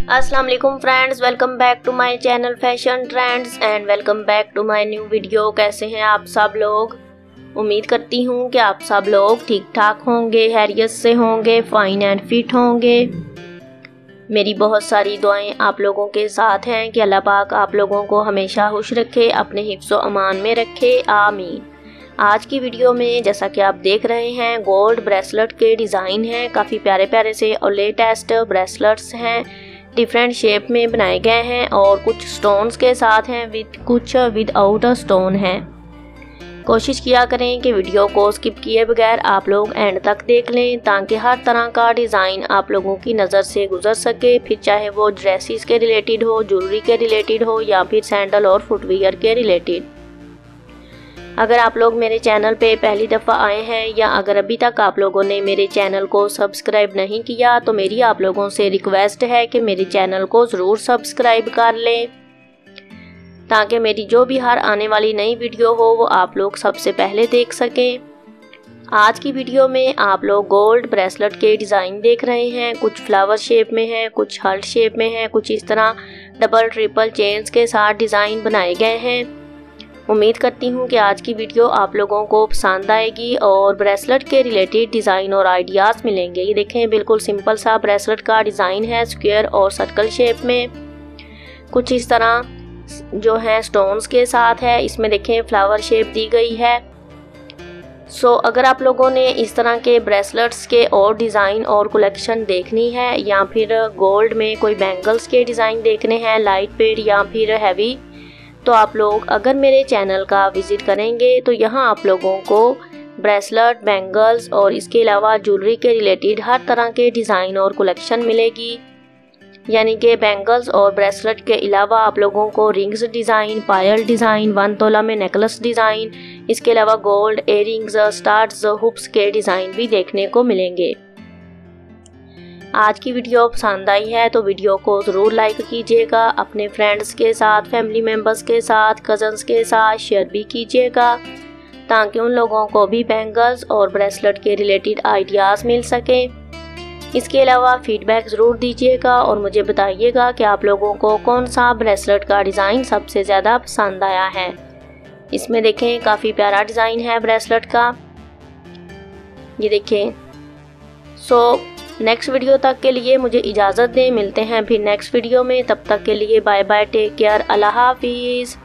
अस्सलाम वालेकुम friends welcome back to my channel fashion trends and welcome back to my new video कैसे हैं आप सब लोग? उम्मीद करती हूँ कि आप सब लोग ठीक ठाक होंगे, हैरियत से होंगे फाइन एंड फिट होंगे। मेरी बहुत सारी दुआएँ आप लोगों के साथ हैं कि अल्लाह पाक आप लोगों को हमेशा खुश रखे, अपने हिफ्स अमान में रखे। आमीन। आज की वीडियो में जैसा कि आप देख रहे हैं गोल्ड ब्रेसलेट के डिज़ाइन हैं, काफ़ी प्यारे प्यारे से और लेटेस्ट ब्रेसलेट्स हैं। डिफरेंट शेप में बनाए गए हैं और कुछ स्टोन्स के साथ हैं विद कुछ विद आउट अ स्टोन हैं। कोशिश किया करें कि वीडियो को स्किप किए बगैर आप लोग एंड तक देख लें ताकि हर तरह का डिज़ाइन आप लोगों की नज़र से गुजर सके। फिर चाहे वो ड्रेसिस के रिलेटेड हो ज्वेलरी के रिलेटेड हो या फिर सैंडल और फुटवेयर के रिलेटेड अगर आप लोग मेरे चैनल पे पहली दफ़ा आए हैं या अगर अभी तक आप लोगों ने मेरे चैनल को सब्सक्राइब नहीं किया तो मेरी आप लोगों से रिक्वेस्ट है कि मेरे चैनल को ज़रूर सब्सक्राइब कर लें। ताकि मेरी जो भी हर आने वाली नई वीडियो हो, वो आप लोग सबसे पहले देख सकें। आज की वीडियो में आप लोग गोल्ड ब्रेसलेट के डिज़ाइन देख रहे हैं। कुछ फ्लावर शेप में हैं, कुछ हर्ट शेप में हैं, कुछ इस तरह डबल ट्रिपल चेन्स के साथ डिज़ाइन बनाए गए हैं। उम्मीद करती हूँ कि आज की वीडियो आप लोगों को पसंद आएगी और ब्रेसलेट के रिलेटेड डिज़ाइन और आइडियाज़ मिलेंगे। ये देखें बिल्कुल सिंपल सा ब्रेसलेट का डिज़ाइन है स्क्वेयर और सर्कल शेप में। कुछ इस तरह जो है स्टोन्स के साथ है इसमें देखें फ्लावर शेप दी गई है। सो so, अगर आप लोगों ने इस तरह के ब्रेसलेट्स के और डिज़ाइन और कलेक्शन देखनी है या फिर गोल्ड में कोई बैंगल्स के डिज़ाइन देखने हैं लाइट वेट या फिर हैवी तो आप लोग अगर मेरे चैनल का विज़िट करेंगे तो यहाँ आप लोगों को ब्रेसलेट, बैंगल्स और इसके अलावा ज्वेलरी के रिलेटेड हर तरह के डिज़ाइन और कलेक्शन मिलेगी। यानी कि बैंगल्स और ब्रेसलेट के अलावा आप लोगों को रिंग्स डिज़ाइन, पायल डिज़ाइन वन तोला में नेकलेस डिज़ाइन, इसके अलावा गोल्ड एयरिंग्स स्टार्स, हुप्स के डिज़ाइन भी देखने को मिलेंगे। आज की वीडियो पसंद आई है तो वीडियो को ज़रूर लाइक कीजिएगा, अपने फ्रेंड्स के साथ फैमिली मेंबर्स के साथ कज़न्स के साथ शेयर भी कीजिएगा, ताकि उन लोगों को भी बैंगल्स और ब्रेसलेट के रिलेटेड आइडियाज़ मिल सकें। इसके अलावा फीडबैक ज़रूर दीजिएगा और मुझे बताइएगा कि आप लोगों को कौन सा ब्रेसलेट का डिज़ाइन सबसे ज़्यादा पसंद आया है। इसमें देखें, काफ़ी प्यारा डिज़ाइन है ब्रेसलेट का। ये देखें। सो नेक्स्ट वीडियो तक के लिए मुझे इजाज़त दें। मिलते हैं फिर नेक्स्ट वीडियो में। तब तक के लिए बाय बाय टेक केयर अल्लाह हाफिज़।